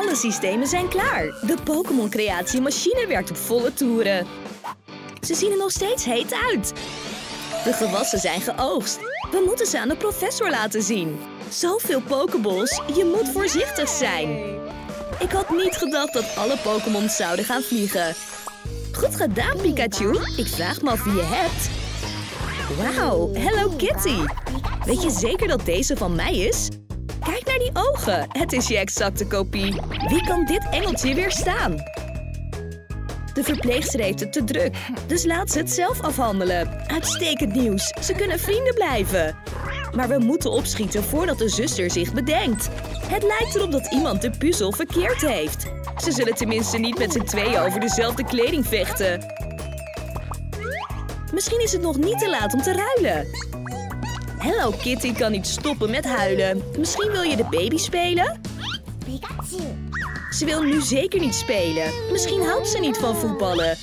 Alle systemen zijn klaar. De Pokémon-creatiemachine werkt op volle toeren. Ze zien er nog steeds heet uit. De gewassen zijn geoogst. We moeten ze aan de professor laten zien. Zoveel Pokéballs, je moet voorzichtig zijn. Ik had niet gedacht dat alle Pokémon zouden gaan vliegen. Goed gedaan, Pikachu. Ik vraag me af wie je hebt. Wauw, Hello Kitty. Weet je zeker dat deze van mij is? Kijk naar die ogen. Het is je exacte kopie. Wie kan dit engeltje weerstaan? De verpleegster heeft het te druk, dus laat ze het zelf afhandelen. Uitstekend nieuws. Ze kunnen vrienden blijven. Maar we moeten opschieten voordat de zuster zich bedenkt. Het lijkt erop dat iemand de puzzel verkeerd heeft. Ze zullen tenminste niet met z'n tweeën over dezelfde kleding vechten. Misschien is het nog niet te laat om te ruilen. Hello Kitty kan niet stoppen met huilen. Misschien wil je de baby spelen? Ze wil nu zeker niet spelen. Misschien houdt ze niet van voetballen.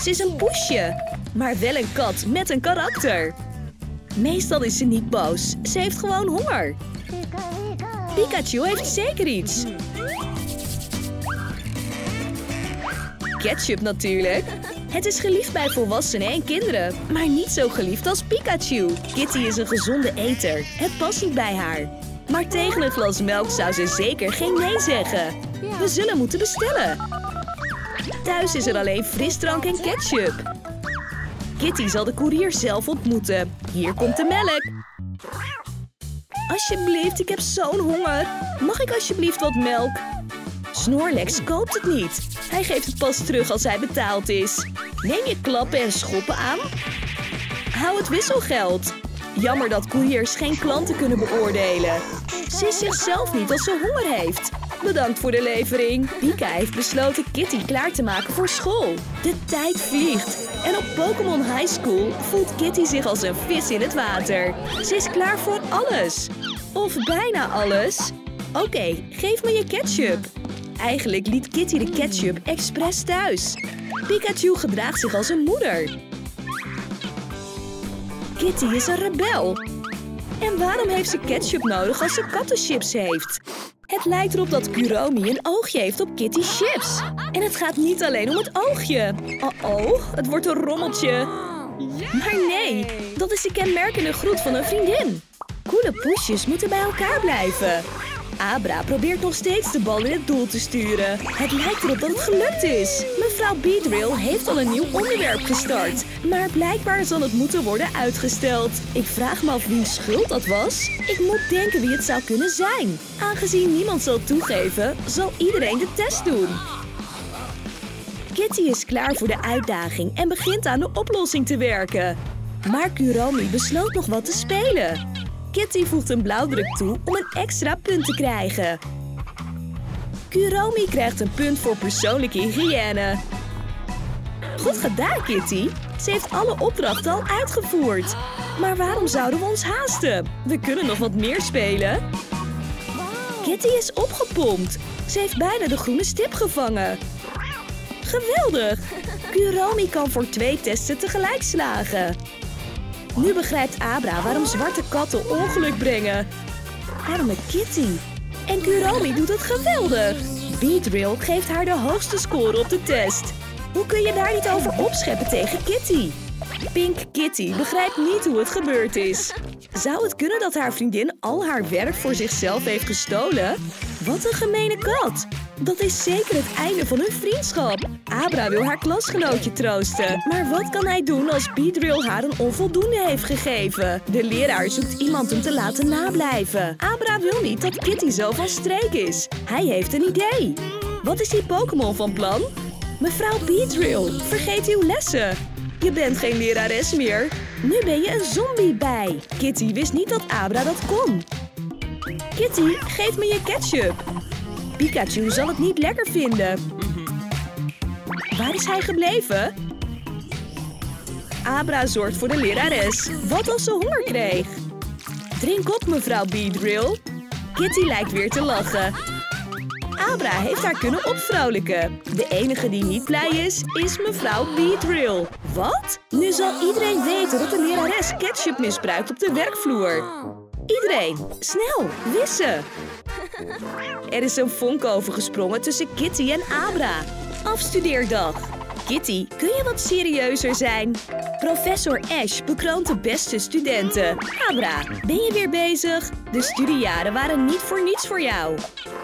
Ze is een poesje, maar wel een kat met een karakter. Meestal is ze niet boos. Ze heeft gewoon honger. Pikachu heeft zeker iets. Ketchup natuurlijk. Het is geliefd bij volwassenen en kinderen, maar niet zo geliefd als Pikachu. Kitty is een gezonde eter. Het past niet bij haar. Maar tegen een glas melk zou ze zeker geen nee zeggen. We zullen moeten bestellen. Thuis is er alleen frisdrank en ketchup. Kitty zal de koerier zelf ontmoeten. Hier komt de melk. Alsjeblieft, ik heb zo'n honger. Mag ik alsjeblieft wat melk? Snorlex koopt het niet. Hij geeft het pas terug als hij betaald is. Neem je klappen en schoppen aan? Hou het wisselgeld. Jammer dat koeriers geen klanten kunnen beoordelen. Ze is zichzelf niet als ze honger heeft. Bedankt voor de levering. Pika heeft besloten Kitty klaar te maken voor school. De tijd vliegt. En op Pokémon High School voelt Kitty zich als een vis in het water. Ze is klaar voor alles. Of bijna alles. Oké, geef me je ketchup. Eigenlijk liet Kitty de ketchup expres thuis. Pikachu gedraagt zich als een moeder. Kitty is een rebel. En waarom heeft ze ketchup nodig als ze kattenchips heeft? Het lijkt erop dat Kuromi een oogje heeft op Kitty's chips. En het gaat niet alleen om het oogje. Oh-oh, het wordt een rommeltje. Maar nee, dat is de kenmerkende groet van een vriendin. Coole poesjes moeten bij elkaar blijven. Abra probeert nog steeds de bal in het doel te sturen. Het lijkt erop dat het gelukt is. Mevrouw Beedrill heeft al een nieuw onderwerp gestart. Maar blijkbaar zal het moeten worden uitgesteld. Ik vraag me af wie schuld dat was. Ik moet denken wie het zou kunnen zijn. Aangezien niemand zal toegeven, zal iedereen de test doen. Kitty is klaar voor de uitdaging en begint aan de oplossing te werken. Maar Kuromi besloot nog wat te spelen. Kitty voegt een blauwdruk toe om een extra punt te krijgen. Kuromi krijgt een punt voor persoonlijke hygiëne. Goed gedaan, Kitty. Ze heeft alle opdrachten al uitgevoerd. Maar waarom zouden we ons haasten? We kunnen nog wat meer spelen. Kitty is opgepompt. Ze heeft bijna de groene stip gevangen. Geweldig! Kuromi kan voor twee testen tegelijk slagen. Nu begrijpt Abra waarom zwarte katten ongeluk brengen. Arme Kitty. En Kuromi doet het geweldig. Beedrill geeft haar de hoogste score op de test. Hoe kun je daar niet over opscheppen tegen Kitty? Pink Kitty begrijpt niet hoe het gebeurd is. Zou het kunnen dat haar vriendin al haar werk voor zichzelf heeft gestolen? Wat een gemene kat! Dat is zeker het einde van hun vriendschap. Abra wil haar klasgenootje troosten. Maar wat kan hij doen als Beedrill haar een onvoldoende heeft gegeven? De leraar zoekt iemand om te laten nablijven. Abra wil niet dat Kitty zo van streek is. Hij heeft een idee. Wat is die Pokémon van plan? Mevrouw Beedrill, vergeet uw lessen. Je bent geen lerares meer. Nu ben je een zombie bij. Kitty wist niet dat Abra dat kon. Kitty, geef me je ketchup. Pikachu zal het niet lekker vinden. Waar is hij gebleven? Abra zorgt voor de lerares. Wat als ze honger kreeg? Drink op, mevrouw Beedrill. Kitty lijkt weer te lachen. Abra heeft haar kunnen opvrouwelijken. De enige die niet blij is, is mevrouw Beedrill. Wat? Nu zal iedereen weten dat de lerares ketchup misbruikt op de werkvloer. Iedereen, snel, wissen. Er is een vonk overgesprongen tussen Kitty en Abra. Afstudeerdag. Kitty, kun je wat serieuzer zijn? Professor Ash bekroont de beste studenten. Abra, ben je weer bezig? De studiejaren waren niet voor niets voor jou.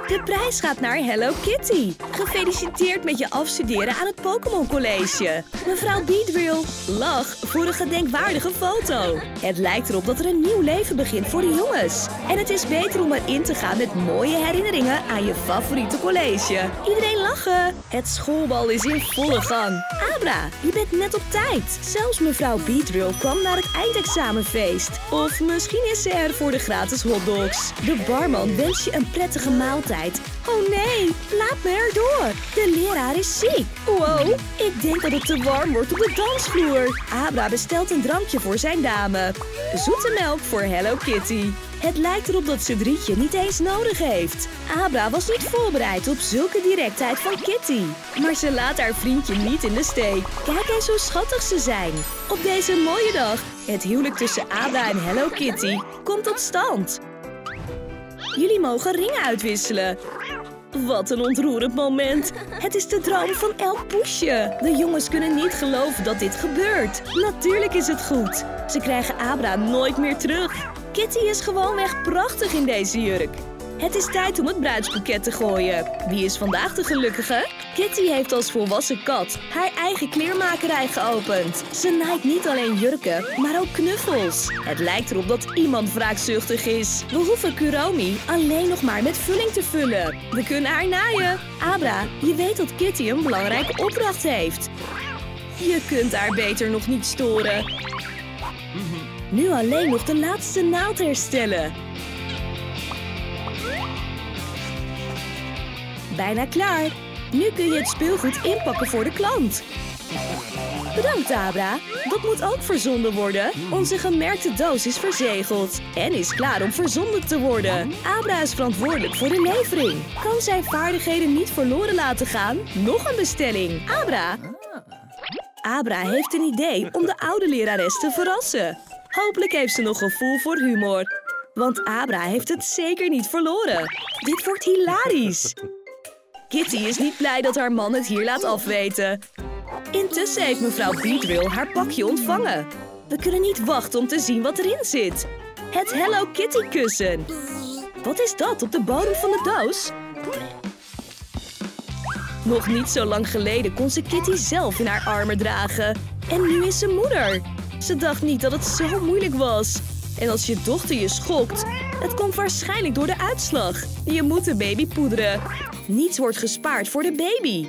De prijs gaat naar Hello Kitty. Gefeliciteerd met je afstuderen aan het Pokémon College. Mevrouw Beedrill, lach voor een gedenkwaardige foto. Het lijkt erop dat er een nieuw leven begint voor de jongens. En het is beter om erin te gaan met mooie herinneringen aan je favoriete college. Iedereen lachen. Het schoolbal is in volle gang. Abra, je bent net op tijd. Zelfs mevrouw Beedrill kwam naar het eindexamenfeest. Of misschien is ze er voor de gratis De barman wens je een prettige maaltijd Oh nee, laat me erdoor. De leraar is ziek. Wow, ik denk dat het te warm wordt op de dansvloer. Abra bestelt een drankje voor zijn dame. Zoete melk voor Hello Kitty. Het lijkt erop dat ze Drietje niet eens nodig heeft. Abra was niet voorbereid op zulke directheid van Kitty. Maar ze laat haar vriendje niet in de steek. Kijk eens hoe schattig ze zijn. Op deze mooie dag, het huwelijk tussen Abra en Hello Kitty komt tot stand. Jullie mogen ringen uitwisselen. Wat een ontroerend moment. Het is de droom van elk poesje. De jongens kunnen niet geloven dat dit gebeurt. Natuurlijk is het goed. Ze krijgen Abra nooit meer terug. Kitty is gewoonweg prachtig in deze jurk. Het is tijd om het bruidsboeket te gooien. Wie is vandaag de gelukkige? Kitty heeft als volwassen kat haar eigen kleermakerij geopend. Ze naait niet alleen jurken, maar ook knuffels. Het lijkt erop dat iemand wraakzuchtig is. We hoeven Kuromi alleen nog maar met vulling te vullen. We kunnen haar naaien. Abra, je weet dat Kitty een belangrijke opdracht heeft. Je kunt haar beter nog niet storen. Nu alleen nog de laatste naald herstellen. Bijna klaar. Nu kun je het speelgoed inpakken voor de klant. Bedankt, Abra. Dat moet ook verzonden worden. Onze gemerkte doos is verzegeld en is klaar om verzonden te worden. Abra is verantwoordelijk voor de levering. Kan zijn vaardigheden niet verloren laten gaan? Nog een bestelling. Abra. Abra heeft een idee om de oude lerares te verrassen. Hopelijk heeft ze nog gevoel voor humor. Want Abra heeft het zeker niet verloren. Dit wordt hilarisch. Kitty is niet blij dat haar man het hier laat afweten. Intussen heeft mevrouw Beedrill haar pakje ontvangen. We kunnen niet wachten om te zien wat erin zit. Het Hello Kitty kussen. Wat is dat op de bodem van de doos? Nog niet zo lang geleden kon ze Kitty zelf in haar armen dragen. En nu is ze moeder. Ze dacht niet dat het zo moeilijk was. En als je dochter je schokt, het komt waarschijnlijk door de uitslag. Je moet de baby poederen. Niets wordt gespaard voor de baby.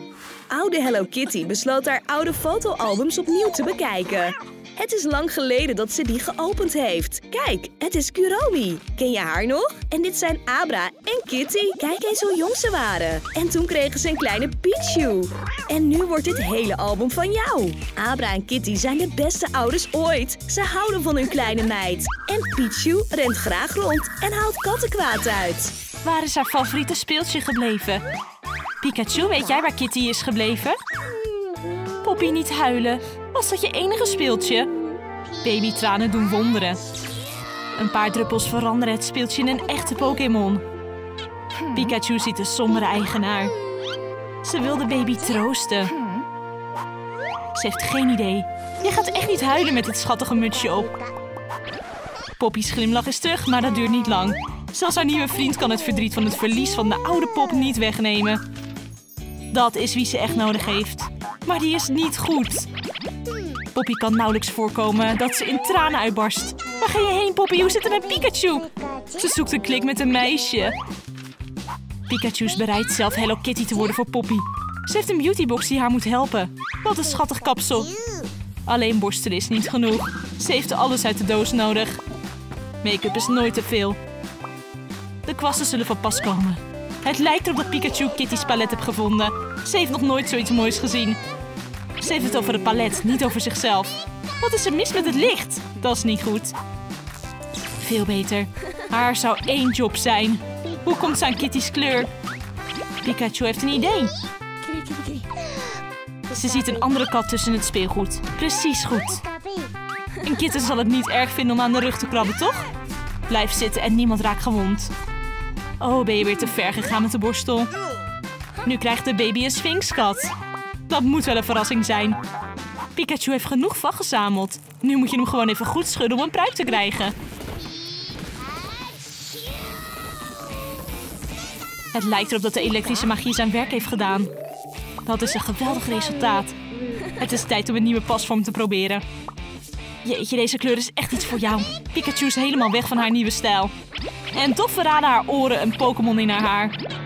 Oude Hello Kitty besloot haar oude fotoalbums opnieuw te bekijken. Het is lang geleden dat ze die geopend heeft. Kijk, het is Kuromi. Ken je haar nog? En dit zijn Abra en Kitty. Kijk eens hoe jong ze waren. En toen kregen ze een kleine Pichu. En nu wordt dit hele album van jou. Abra en Kitty zijn de beste ouders ooit. Ze houden van hun kleine meid. En Pichu rent graag rond en haalt kattenkwaad uit. Waar is haar favoriete speeltje gebleven? Pikachu, weet jij waar Kitty is gebleven? Poppy, niet huilen. Was dat je enige speeltje? Babytranen doen wonderen. Een paar druppels veranderen het speeltje in een echte Pokémon. Pikachu ziet de sombere eigenaar. Ze wil de baby troosten. Ze heeft geen idee. Je gaat echt niet huilen met dit schattige mutsje op. Poppy's glimlach is terug, maar dat duurt niet lang. Zelfs haar nieuwe vriend kan het verdriet van het verlies van de oude pop niet wegnemen. Dat is wie ze echt nodig heeft. Maar die is niet goed. Poppy kan nauwelijks voorkomen dat ze in tranen uitbarst. Waar ga je heen, Poppy? Hoe zit het met Pikachu? Ze zoekt een klik met een meisje. Pikachu is bereid zelf Hello Kitty te worden voor Poppy. Ze heeft een beautybox die haar moet helpen. Wat een schattig kapsel. Alleen borstelen is niet genoeg. Ze heeft alles uit de doos nodig. Make-up is nooit te veel. De kwasten zullen van pas komen. Het lijkt erop dat Pikachu Kitty's palet heeft gevonden. Ze heeft nog nooit zoiets moois gezien. Ze heeft het over het palet, niet over zichzelf. Wat is er mis met het licht? Dat is niet goed. Veel beter. Haar zou één job zijn. Hoe komt ze aan Kitty's kleur? Pikachu heeft een idee. Ze ziet een andere kat tussen het speelgoed. Precies goed. Een kitten zal het niet erg vinden om aan de rug te krabben, toch? Blijf zitten en niemand raakt gewond. Oh, ben je weer te ver gegaan met de borstel? Nu krijgt de baby een sphinxkat. Dat moet wel een verrassing zijn. Pikachu heeft genoeg vastgezameld. Nu moet je hem gewoon even goed schudden om een pruik te krijgen. Het lijkt erop dat de elektrische magie zijn werk heeft gedaan. Dat is een geweldig resultaat. Het is tijd om een nieuwe pasvorm te proberen. Jeetje, deze kleur is echt iets voor jou. Pikachu is helemaal weg van haar nieuwe stijl. En toch verraden haar oren een Pokémon in haar haar.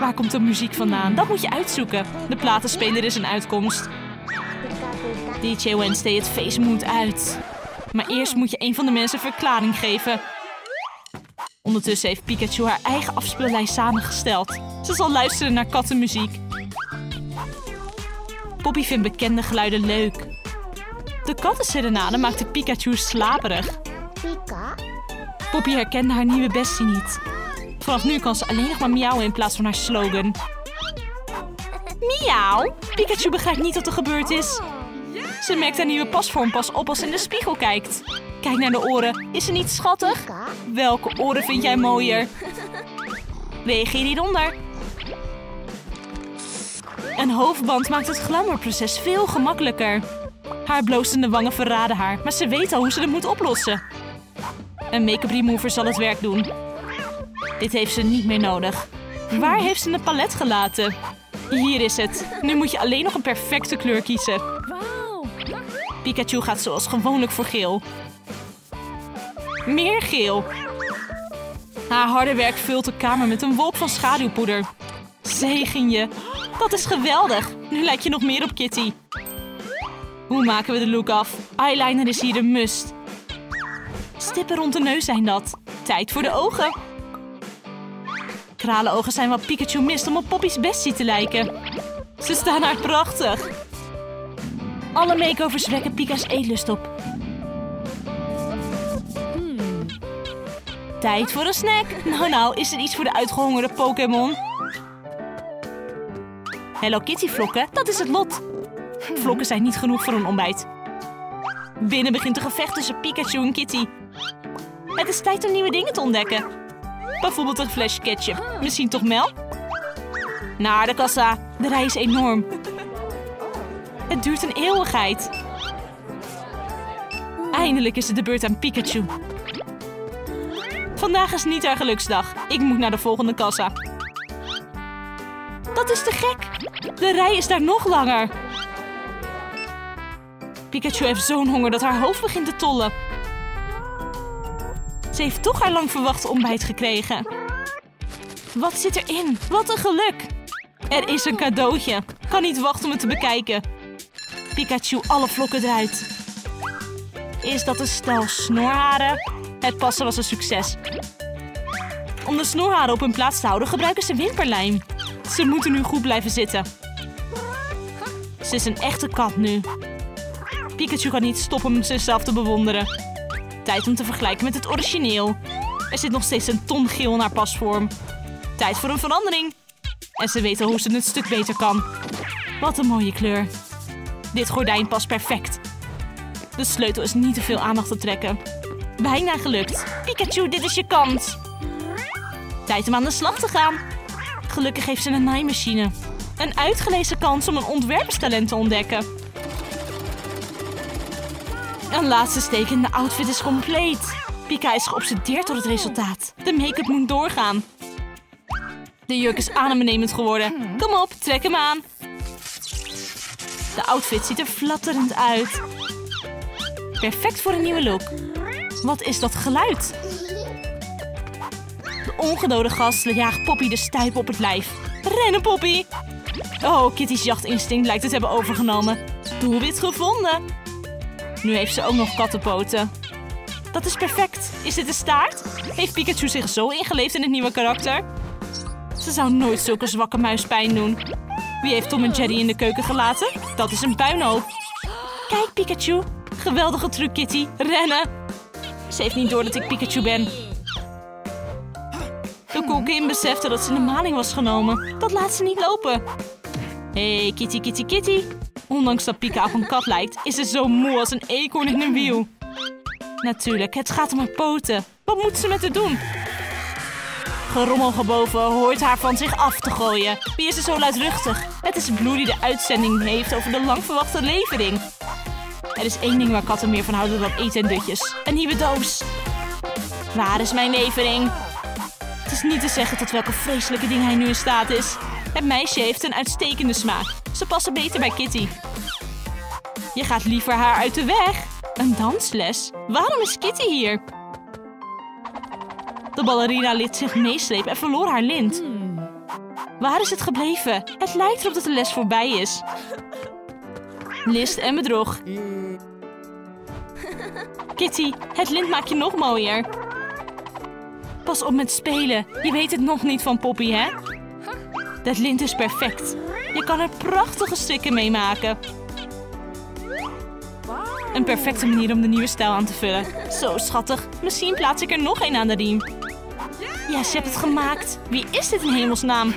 Waar komt de muziek vandaan? Dat moet je uitzoeken. De platenspeler is een uitkomst. DJ Wednesday, het feest moet uit. Maar eerst moet je een van de mensen verklaring geven. Ondertussen heeft Pikachu haar eigen afspeellijst samengesteld. Ze zal luisteren naar kattenmuziek. Poppy vindt bekende geluiden leuk. De kattenserenade maakte Pikachu slaperig. Poppy herkende haar nieuwe bestie niet. Vanaf nu kan ze alleen nog maar miauwen in plaats van haar slogan. Miauw! Pikachu begrijpt niet wat er gebeurd is. Ze merkt haar nieuwe pasvorm pas op als ze in de spiegel kijkt. Kijk naar de oren. Is ze niet schattig? Welke oren vind jij mooier? Reageer hieronder. Een hoofdband maakt het glamourproces veel gemakkelijker. Haar bloosende wangen verraden haar, maar ze weet al hoe ze het moet oplossen. Een make-up remover zal het werk doen. Dit heeft ze niet meer nodig. Waar heeft ze een palet gelaten? Hier is het. Nu moet je alleen nog een perfecte kleur kiezen. Pikachu gaat zoals gewoonlijk voor geel. Meer geel. Haar harde werk vult de kamer met een wolk van schaduwpoeder. Zegen je. Dat is geweldig. Nu lijk je nog meer op Kitty. Hoe maken we de look af? Eyeliner is hier de must. Stippen rond de neus zijn dat. Tijd voor de ogen. Kralenogen zijn wat Pikachu mist om op Poppy's bestie te lijken. Ze staan haar prachtig. Alle makeovers wekken Pika's eetlust op. Tijd voor een snack. Nou, nou, is er iets voor de uitgehongerde Pokémon? Hello Kitty vlokken, dat is het lot. Vlokken zijn niet genoeg voor een ontbijt. Binnen begint een gevecht tussen Pikachu en Kitty. Het is tijd om nieuwe dingen te ontdekken. Bijvoorbeeld een flesje ketchup. Misschien toch melk? Naar de kassa. De rij is enorm. Het duurt een eeuwigheid. Eindelijk is het de beurt aan Pikachu. Vandaag is niet haar geluksdag. Ik moet naar de volgende kassa. Dat is te gek. De rij is daar nog langer. Pikachu heeft zo'n honger dat haar hoofd begint te tollen. Ze heeft toch haar lang verwachte ontbijt gekregen. Wat zit erin? Wat een geluk! Er is een cadeautje. Kan niet wachten om het te bekijken. Pikachu alle vlokken eruit. Is dat een stel snorharen? Het passen was een succes. Om de snorharen op hun plaats te houden gebruiken ze wimperlijm. Ze moeten nu goed blijven zitten. Ze is een echte kat nu. Pikachu kan niet stoppen om zichzelf te bewonderen. Tijd om te vergelijken met het origineel. Er zit nog steeds een ton geel in haar pasvorm. Tijd voor een verandering. En ze weten hoe ze het stuk beter kan. Wat een mooie kleur. Dit gordijn past perfect. De sleutel is niet te veel aandacht te trekken. Bijna gelukt. Pikachu, dit is je kans. Tijd om aan de slag te gaan. Gelukkig heeft ze een naaimachine. Een uitgelezen kans om een ontwerperstalent te ontdekken. Een laatste steek in de outfit is compleet. Pika is geobsedeerd door het resultaat. De make-up moet doorgaan. De jurk is adembenemend geworden. Kom op, trek hem aan. De outfit ziet er flatterend uit. Perfect voor een nieuwe look. Wat is dat geluid? De ongedode gast jaagt Poppy de stuip op het lijf. Rennen, Poppy! Oh, Kitty's jachtinstinct lijkt het hebben overgenomen. Doelwit gevonden. Nu heeft ze ook nog kattenpoten. Dat is perfect. Is dit de staart? Heeft Pikachu zich zo ingeleefd in het nieuwe karakter? Ze zou nooit zulke zwakke muis pijn doen. Wie heeft Tom en Jerry in de keuken gelaten? Dat is een puinhoop. Kijk, Pikachu. Geweldige truc, Kitty. Rennen. Ze heeft niet door dat ik Pikachu ben. De koekin besefte dat ze in de maling was genomen. Dat laat ze niet lopen. Hé, hey, Kitty, Kitty, Kitty. Ondanks dat Pika op een kat lijkt, is ze zo moe als een eekhoorn in een wiel. Natuurlijk, het gaat om haar poten. Wat moet ze met haar doen? gerommel boven hoort haar van zich af te gooien. Wie is er zo luidruchtig? Het is Blue die de uitzending heeft over de lang verwachte levering. Er is één ding waar katten meer van houden dan eten en dutjes. Een nieuwe doos. Waar is mijn levering? Het is niet te zeggen tot welke vreselijke ding hij nu in staat is. Het meisje heeft een uitstekende smaak. Ze passen beter bij Kitty. Je gaat liever haar uit de weg. Een dansles? Waarom is Kitty hier? De ballerina liet zich meeslepen en verloor haar lint. Waar is het gebleven? Het lijkt erop dat de les voorbij is. List en bedrog. Kitty, het lint maakt je nog mooier. Pas op met spelen. Je weet het nog niet van Poppy, hè? Dat lint is perfect. Je kan er prachtige strikken mee maken. Een perfecte manier om de nieuwe stijl aan te vullen. Zo schattig. Misschien plaats ik er nog een aan de riem. Ja, ze hebt het gemaakt. Wie is dit in hemelsnaam?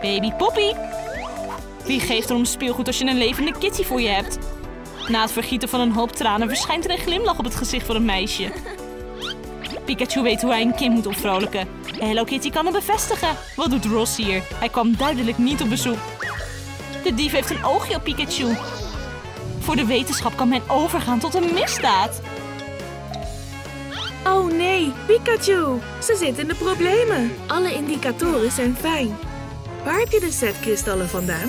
Baby Poppy. Wie geeft er om speelgoed als je een levende kitty voor je hebt? Na het vergieten van een hoop tranen verschijnt er een glimlach op het gezicht van het meisje. Pikachu weet hoe hij een kind moet opvrolijken. Hello Kitty kan hem bevestigen. Wat doet Ross hier? Hij kwam duidelijk niet op bezoek. De dief heeft een oogje op Pikachu. Voor de wetenschap kan men overgaan tot een misdaad. Oh nee, Pikachu! Ze zit in de problemen. Alle indicatoren zijn fijn. Waar heb je de setkristallen vandaan?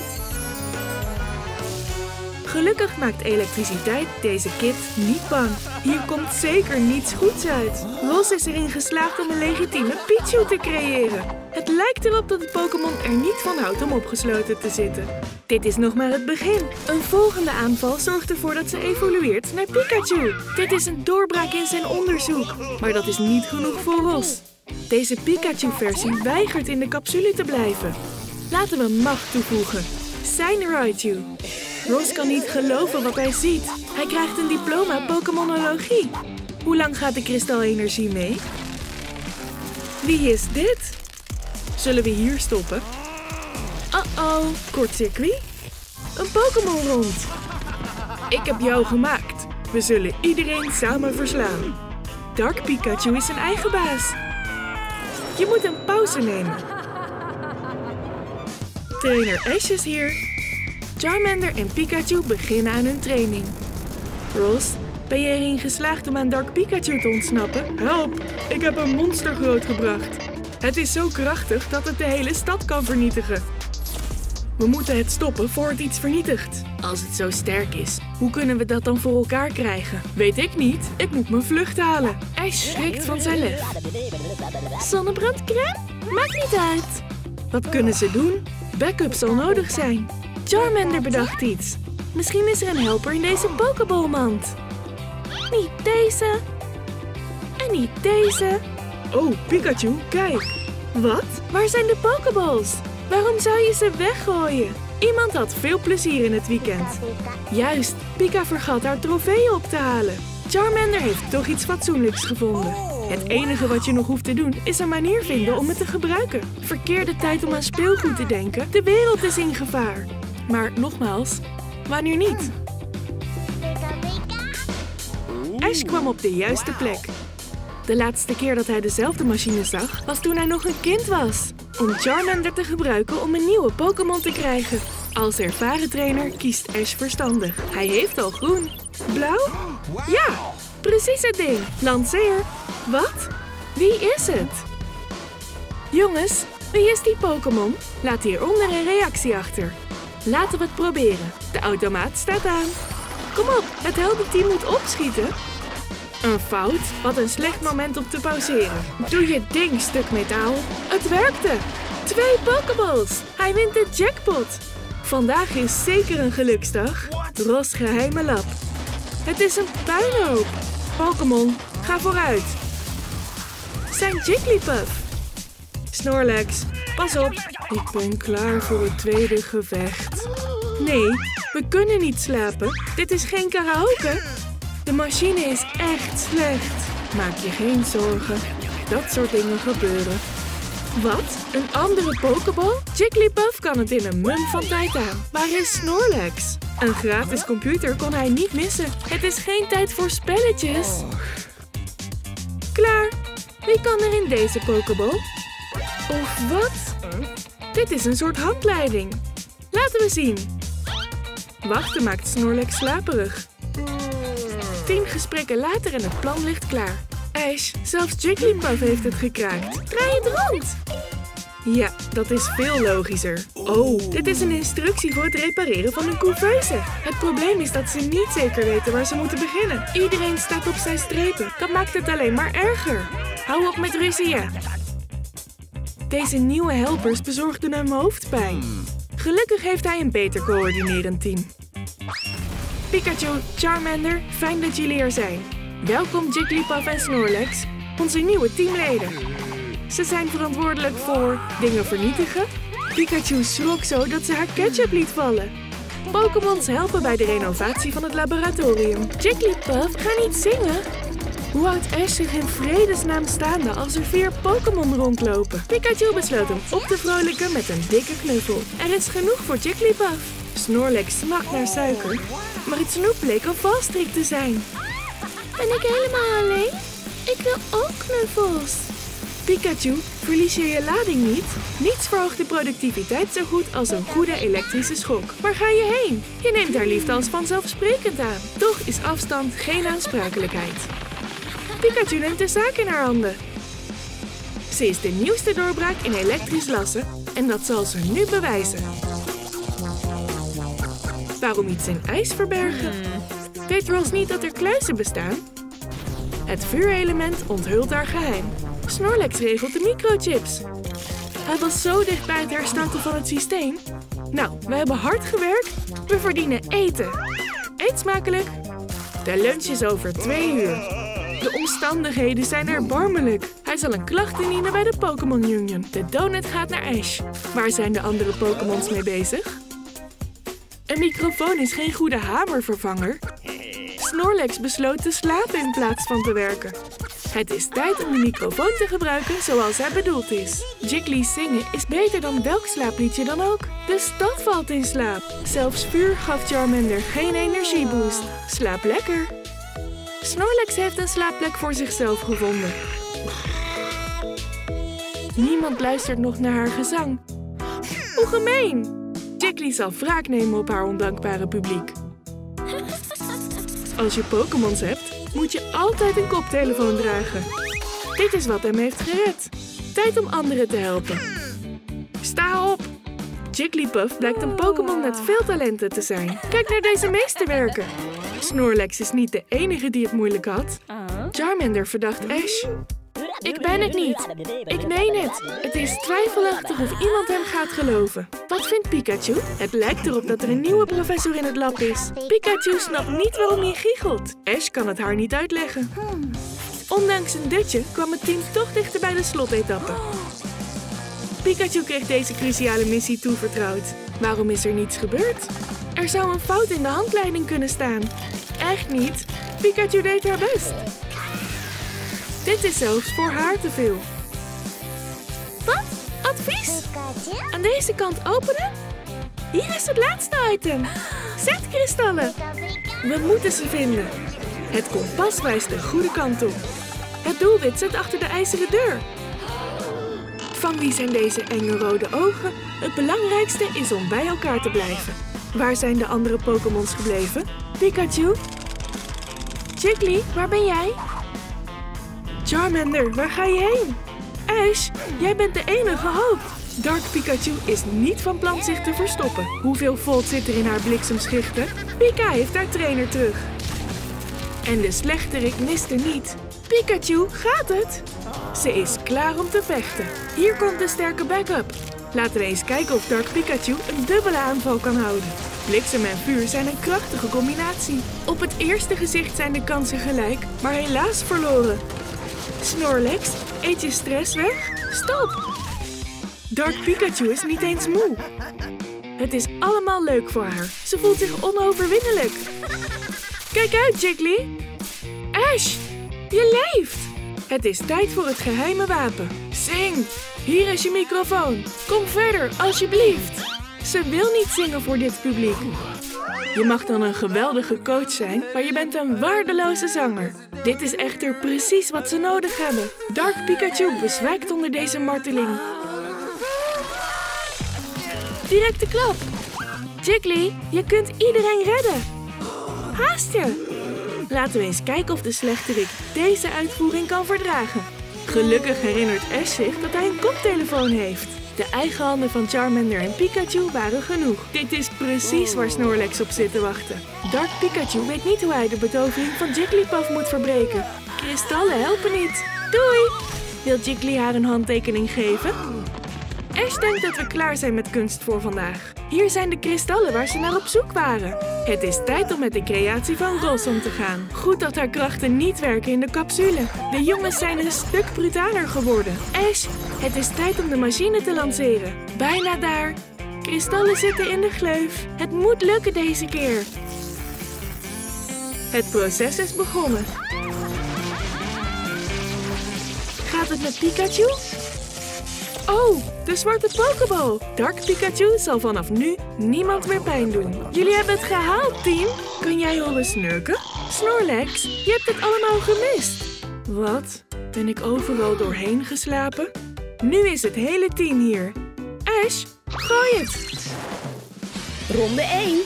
Gelukkig maakt elektriciteit deze kit niet bang. Hier komt zeker niets goeds uit. Ross is erin geslaagd om een legitieme Pichu te creëren. Het lijkt erop dat de Pokémon er niet van houdt om opgesloten te zitten. Dit is nog maar het begin. Een volgende aanval zorgt ervoor dat ze evolueert naar Pikachu. Dit is een doorbraak in zijn onderzoek. Maar dat is niet genoeg voor Ross. Deze Pikachu-versie weigert in de capsule te blijven. Laten we macht toevoegen. Zijn Raichu. Ross kan niet geloven wat hij ziet. Hij krijgt een diploma Pokémonologie. Hoe lang gaat de kristalenergie mee? Wie is dit? Zullen we hier stoppen? Uh-oh, kortcircuit? Een Pokémon rond. Ik heb jou gemaakt. We zullen iedereen samen verslaan. Dark Pikachu is zijn eigen baas. Je moet een pauze nemen. Trainer Ash is hier. Charmander en Pikachu beginnen aan hun training. Ross, ben je erin geslaagd om aan Dark Pikachu te ontsnappen? Help, ik heb een monster grootgebracht. Het is zo krachtig dat het de hele stad kan vernietigen. We moeten het stoppen voor het iets vernietigt. Als het zo sterk is, hoe kunnen we dat dan voor elkaar krijgen? Weet ik niet. Ik moet mijn vlucht halen. Hij schrikt van zijn lef. Zonnebrandcrème? Maakt niet uit. Wat kunnen ze doen? Backup zal nodig zijn. Charmander bedacht iets. Misschien is er een helper in deze Pokébalmand. Niet deze. En niet deze. Oh, Pikachu, kijk. Wat? Waar zijn de Pokéballs? Waarom zou je ze weggooien? Iemand had veel plezier in het weekend. Juist, Pika vergat haar trofee op te halen. Charmander heeft toch iets fatsoenlijks gevonden. Het enige wat je nog hoeft te doen is een manier vinden om het te gebruiken. Verkeerde tijd om aan speelgoed te denken. De wereld is in gevaar. Maar nogmaals, wanneer niet? Ash kwam op de juiste plek. De laatste keer dat hij dezelfde machine zag, was toen hij nog een kind was. Om Charmander te gebruiken om een nieuwe Pokémon te krijgen. Als ervaren trainer kiest Ash verstandig. Hij heeft al groen. Blauw? Ja, precies het ding. Lanceer. Wat? Wie is het? Jongens, wie is die Pokémon? Laat hieronder een reactie achter. Laten we het proberen. De automaat staat aan. Kom op, het heldenteam moet opschieten. Een fout? Wat een slecht moment om te pauzeren. Doe je ding, stuk metaal. Het werkte. Twee Pokeballs. Hij wint de jackpot. Vandaag is zeker een geluksdag. Ros geheime lab. Het is een puinhoop. Pokémon, ga vooruit. Zijn Jigglypuff. Snorlax, pas op. Ik ben klaar voor het tweede gevecht. Nee, we kunnen niet slapen. Dit is geen karaoke. De machine is echt slecht. Maak je geen zorgen. Dat soort dingen gebeuren. Wat? Een andere Pokéball? Jigglypuff kan het in een mum van tijd aan. Waar is Snorlax? Een gratis computer kon hij niet missen. Het is geen tijd voor spelletjes. Klaar. Wie kan er in deze Pokéball? Of wat? Dit is een soort handleiding. Laten we zien. Wachten maakt Snorlax slaperig. Tien gesprekken later en het plan ligt klaar. Ash, zelfs Jigglypuff heeft het gekraakt. Draai het rond! Ja, dat is veel logischer. Oh, dit is een instructie voor het repareren van een couveuse. Het probleem is dat ze niet zeker weten waar ze moeten beginnen. Iedereen staat op zijn strepen. Dat maakt het alleen maar erger. Hou op met ruzie. Deze nieuwe helpers bezorgden hem hoofdpijn. Gelukkig heeft hij een beter coördinerend team. Pikachu, Charmander, fijn dat jullie er zijn. Welkom Jigglypuff en Snorlax, onze nieuwe teamleden. Ze zijn verantwoordelijk voor dingen vernietigen. Pikachu schrok zo dat ze haar ketchup liet vallen. Pokémons helpen bij de renovatie van het laboratorium. Jigglypuff, ga niet zingen. Hoe houdt Ash zich in vredesnaam staande als er vier Pokémon rondlopen? Pikachu besloot hem op te vrolijken met een dikke knuffel. Er is genoeg voor Jigglypuff. Snorlax smakt naar suiker, maar het snoep bleek een valstrik te zijn. Ben ik helemaal alleen? Ik wil ook knuffels. Pikachu, verlies je je lading niet? Niets verhoogt de productiviteit zo goed als een goede elektrische schok. Waar ga je heen? Je neemt haar liefde als vanzelfsprekend aan. Toch is afstand geen aansprakelijkheid. Pikachu neemt de zaak in haar handen. Ze is de nieuwste doorbraak in elektrisch lassen en dat zal ze nu bewijzen. Waarom iets in ijs verbergen? Weet Rose niet dat er kluizen bestaan? Het vuurelement onthult haar geheim. Snorlax regelt de microchips. Hij was zo dicht bij het herstarten van het systeem. Nou, we hebben hard gewerkt. We verdienen eten. Eet smakelijk. De lunch is over twee uur. De omstandigheden zijn erbarmelijk. Hij zal een klacht indienen bij de Pokémon Union. De donut gaat naar Ash. Waar zijn de andere Pokémons mee bezig? Een microfoon is geen goede hamervervanger. Snorlax besloot te slapen in plaats van te werken. Het is tijd om de microfoon te gebruiken zoals hij bedoeld is. Jiggly's zingen is beter dan welk slaapliedje dan ook. De stad valt in slaap. Zelfs vuur gaf Charmander geen energieboost. Slaap lekker. Snorlax heeft een slaapplek voor zichzelf gevonden. Niemand luistert nog naar haar gezang. Hoe gemeen! Jiggly zal wraak nemen op haar ondankbare publiek. Als je Pokémons hebt, moet je altijd een koptelefoon dragen. Dit is wat hem heeft gered. Tijd om anderen te helpen. Sta op! Jigglypuff blijkt een Pokémon met veel talenten te zijn. Kijk naar deze meesterwerken. Snorlax is niet de enige die het moeilijk had. Charmander verdacht Ash. Ik ben het niet. Ik meen het. Het is twijfelachtig of iemand hem gaat geloven. Wat vindt Pikachu? Het lijkt erop dat er een nieuwe professor in het lab is. Pikachu snapt niet waarom hij giechelt. Ash kan het haar niet uitleggen. Ondanks een dutje kwam het team toch dichter bij de slotetappe. Pikachu kreeg deze cruciale missie toevertrouwd. Waarom is er niets gebeurd? Er zou een fout in de handleiding kunnen staan. Echt niet. Pikachu deed haar best. Dit is zelfs voor haar te veel. Wat? Advies? Aan deze kant openen? Hier is het laatste item. Zetkristallen. We moeten ze vinden. Het kompas wijst de goede kant op. Het doelwit zit achter de ijzeren deur. Van wie zijn deze enge rode ogen? Het belangrijkste is om bij elkaar te blijven. Waar zijn de andere Pokémons gebleven? Pikachu? Jiggly, waar ben jij? Charmander, waar ga je heen? Ash, jij bent de enige hoop. Dark Pikachu is niet van plan zich te verstoppen. Hoeveel volt zit er in haar bliksemschichten? Pika heeft haar trainer terug. En de slechterik miste niet. Pikachu, gaat het? Ze is klaar om te vechten. Hier komt de sterke backup. Laten we eens kijken of Dark Pikachu een dubbele aanval kan houden. Bliksem en vuur zijn een krachtige combinatie. Op het eerste gezicht zijn de kansen gelijk, maar helaas verloren. Snorlax, eet je stress weg? Stop! Dark Pikachu is niet eens moe. Het is allemaal leuk voor haar. Ze voelt zich onoverwinnelijk. Kijk uit, Jiggly. Ash, je leeft. Het is tijd voor het geheime wapen. Zing! Hier is je microfoon. Kom verder, alsjeblieft. Ze wil niet zingen voor dit publiek. Je mag dan een geweldige coach zijn, maar je bent een waardeloze zanger. Dit is echter precies wat ze nodig hebben. Dark Pikachu bezwijkt onder deze marteling. Directe klap. Jiggly, je kunt iedereen redden. Haast je. Laten we eens kijken of de slechterik deze uitvoering kan verdragen. Gelukkig herinnert Ash zich dat hij een koptelefoon heeft. De eigen handen van Charmander en Pikachu waren genoeg. Dit is precies waar Snorlax op zit te wachten. Dark Pikachu weet niet hoe hij de betovering van Jigglypuff moet verbreken. Kristallen helpen niet. Doei! Wil Jiggly haar een handtekening geven? Ash denkt dat we klaar zijn met kunst voor vandaag. Hier zijn de kristallen waar ze naar op zoek waren. Het is tijd om met de creatie van Ros om te gaan. Goed dat haar krachten niet werken in de capsule. De jongens zijn een stuk brutaler geworden. Ash, het is tijd om de machine te lanceren. Bijna daar. Kristallen zitten in de gleuf. Het moet lukken deze keer. Het proces is begonnen. Gaat het met Pikachu? Oh, de zwarte Pokeball. Dark Pikachu zal vanaf nu niemand meer pijn doen. Jullie hebben het gehaald, team. Kan jij horen snurken? Snorlax, je hebt het allemaal gemist. Wat? Ben ik overal doorheen geslapen? Nu is het hele team hier. Ash, gooi het. Ronde 1.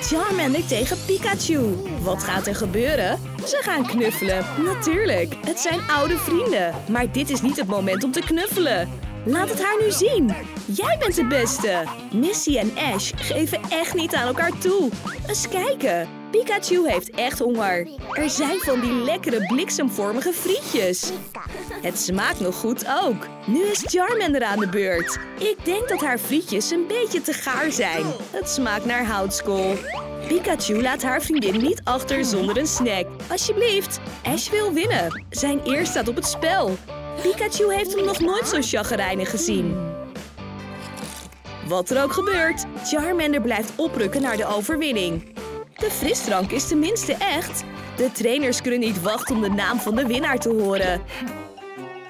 Charmander tegen Pikachu. Wat gaat er gebeuren? Ze gaan knuffelen. Natuurlijk, het zijn oude vrienden. Maar dit is niet het moment om te knuffelen. Laat het haar nu zien. Jij bent de beste. Missy en Ash geven echt niet aan elkaar toe. Eens kijken. Pikachu heeft echt honger. Er zijn van die lekkere bliksemvormige frietjes. Het smaakt nog goed ook. Nu is Charmander aan de beurt. Ik denk dat haar frietjes een beetje te gaar zijn. Het smaakt naar houtskool. Pikachu laat haar vriendin niet achter zonder een snack. Alsjeblieft, Ash wil winnen. Zijn eer staat op het spel. Pikachu heeft hem nog nooit zo chagrijnig gezien. Wat er ook gebeurt, Charmander blijft oprukken naar de overwinning. De frisdrank is tenminste echt. De trainers kunnen niet wachten om de naam van de winnaar te horen.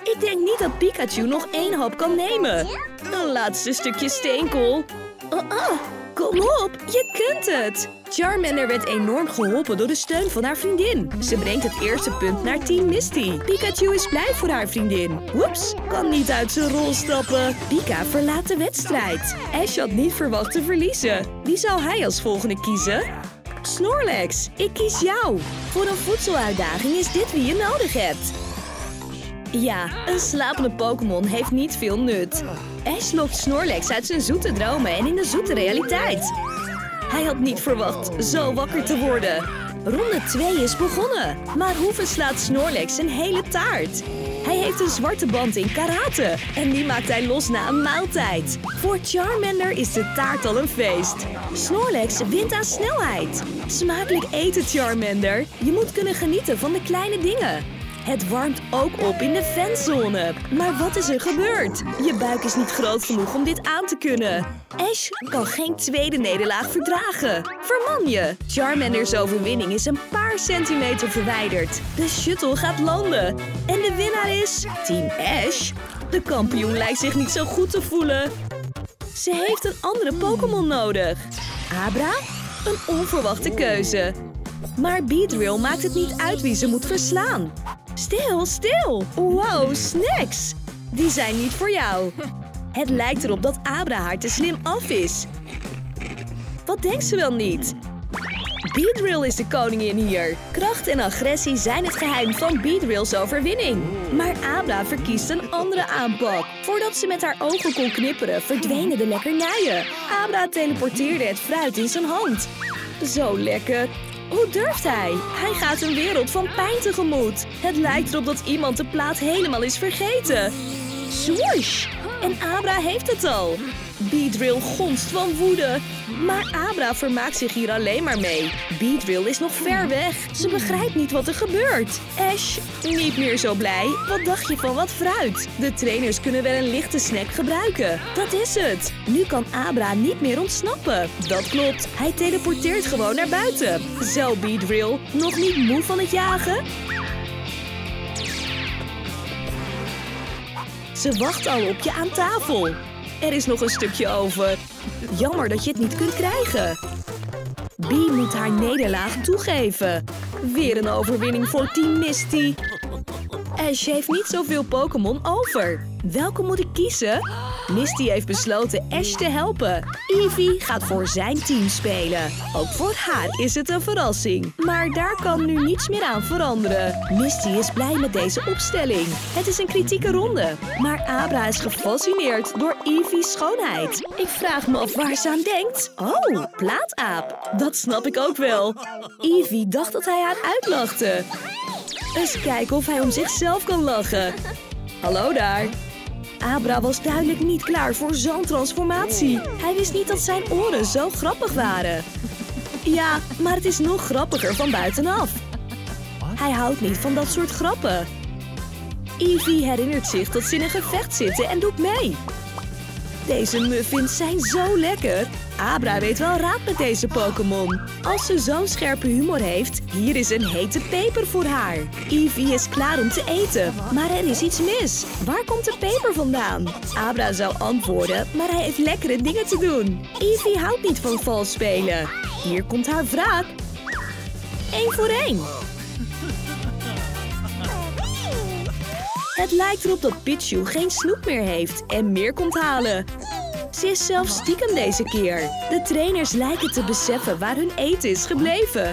Ik denk niet dat Pikachu nog één hap kan nemen. Een laatste stukje steenkool. Oh, oh, kom op, je kunt het! Charmander werd enorm geholpen door de steun van haar vriendin. Ze brengt het eerste punt naar Team Misty. Pikachu is blij voor haar vriendin. Woeps, kan niet uit zijn rol stappen. Pika verlaat de wedstrijd. Ash had niet verwacht te verliezen. Wie zou hij als volgende kiezen? Snorlax, ik kies jou. Voor een voedseluitdaging is dit wie je nodig hebt. Ja, een slapende Pokémon heeft niet veel nut. Ash lokt Snorlax uit zijn zoete dromen en in de zoete realiteit. Hij had niet verwacht zo wakker te worden. Ronde 2 is begonnen. Maar hoe verslaat Snorlax een hele taart? Hij heeft een zwarte band in karate. En die maakt hij los na een maaltijd. Voor Charmander is de taart al een feest. Snorlax wint aan snelheid. Smakelijk eten, Charmander. Je moet kunnen genieten van de kleine dingen. Het warmt ook op in de fanzone. Maar wat is er gebeurd? Je buik is niet groot genoeg om dit aan te kunnen. Ash kan geen tweede nederlaag verdragen. Verman je! Charmander's overwinning is een paar centimeter verwijderd. De shuttle gaat landen. En de winnaar is Team Ash. De kampioen lijkt zich niet zo goed te voelen. Ze heeft een andere Pokémon nodig. Abra? Een onverwachte keuze. Maar Beedrill maakt het niet uit wie ze moet verslaan. Stil, stil! Wow, snacks! Die zijn niet voor jou. Het lijkt erop dat Abra haar te slim af is. Wat denkt ze wel niet? Beedrill is de koningin hier. Kracht en agressie zijn het geheim van Beedrill's overwinning. Maar Abra verkiest een andere aanpak. Voordat ze met haar ogen kon knipperen, verdwenen de lekkernijen. Abra teleporteerde het fruit in zijn hand. Zo lekker. Hoe durft hij? Hij gaat een wereld van pijn tegemoet. Het lijkt erop dat iemand de plaat helemaal is vergeten. Swoosh! En Abra heeft het al. Beedrill gonst van woede. Maar Abra vermaakt zich hier alleen maar mee. Beedrill is nog ver weg. Ze begrijpt niet wat er gebeurt. Ash, niet meer zo blij. Wat dacht je van wat fruit? De trainers kunnen wel een lichte snack gebruiken. Dat is het. Nu kan Abra niet meer ontsnappen. Dat klopt. Hij teleporteert gewoon naar buiten. Zo, Beedrill. Nog niet moe van het jagen? Ze wacht al op je aan tafel. Er is nog een stukje over. Jammer dat je het niet kunt krijgen. Bee moet haar nederlaag toegeven. Weer een overwinning voor Team Misty. Ash heeft niet zoveel Pokémon over. Welke moet ik kiezen? Misty heeft besloten Ash te helpen. Evie gaat voor zijn team spelen. Ook voor haar is het een verrassing. Maar daar kan nu niets meer aan veranderen. Misty is blij met deze opstelling. Het is een kritieke ronde. Maar Abra is gefascineerd door Evie's schoonheid. Ik vraag me af waar ze aan denkt. Oh, plaataap. Dat snap ik ook wel. Evie dacht dat hij haar uitlachte. Eens kijken of hij om zichzelf kan lachen. Hallo daar. Abra was duidelijk niet klaar voor zo'n transformatie. Hij wist niet dat zijn oren zo grappig waren. Ja, maar het is nog grappiger van buitenaf. Hij houdt niet van dat soort grappen. Evie herinnert zich dat ze in een gevecht zitten en doet mee. Deze muffins zijn zo lekker. Abra weet wel raad met deze Pokémon. Als ze zo'n scherpe humor heeft, hier is een hete peper voor haar. Eevee is klaar om te eten, maar er is iets mis. Waar komt de peper vandaan? Abra zou antwoorden, maar hij heeft lekkere dingen te doen. Eevee houdt niet van vals spelen. Hier komt haar wraak. Eén voor één. Het lijkt erop dat Pichu geen snoep meer heeft en meer komt halen. Ze is zelf stiekem deze keer. De trainers lijken te beseffen waar hun eten is gebleven.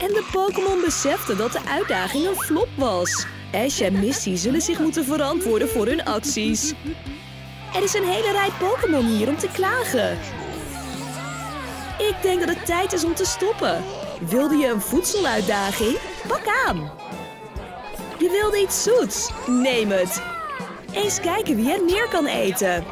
En de Pokémon beseften dat de uitdaging een flop was. Ash en Misty zullen zich moeten verantwoorden voor hun acties. Er is een hele rij Pokémon hier om te klagen. Ik denk dat het tijd is om te stoppen. Wilde je een voedseluitdaging? Pak aan! Je wilde iets zoets? Neem het! Eens kijken wie er meer kan eten.